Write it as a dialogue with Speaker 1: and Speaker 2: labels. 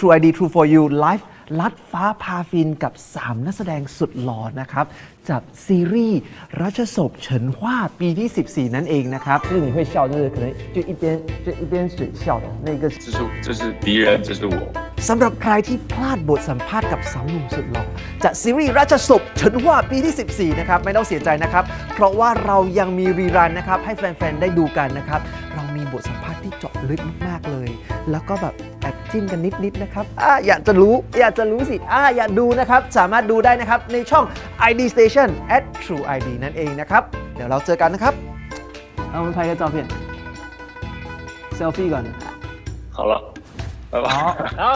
Speaker 1: True ID True for You Live ลัดฟ้าพาฟินกับ 3 นักแสดงสุดหล่อนะครับ จากซีรีส์รัชศพเฉินฮว่าปีที่ 14 นั่นเองนะครับ
Speaker 2: 就是你会笑，就是可能就一边就一边嘴笑的那个
Speaker 3: 这是这是敌人，这是我。
Speaker 1: สำหรับใครที่พลาดบทสัมภาษณ์กับสามหนุ่มสุดหล่อจากซีรีส์ราชศพเฉินฮว่าปีที่ 14 นะครับ ไม่ต้องเสียใจนะครับ เพราะว่าเรายังมีรีรันนะครับ ให้แฟน ๆ ได้ดูกันนะครับ เรามีบทสัมภาษณ์ที่เจาะลึกมาก ๆ เลย แล้วก็แบบ แอบจิ้นกันนิด ๆ นะครับอ่าอยากจะรู้ อยากจะรู้สิอ่าอยากดูนะครับ สามารถดูได้นะครับ ในช่อง ID Station at True ID นั่นเองนะครับ เดี๋ยวเราเจอกันนะครับ
Speaker 2: 来我们拍个照片，selfie ก่อน
Speaker 3: 好了，拜拜。
Speaker 2: 好，然后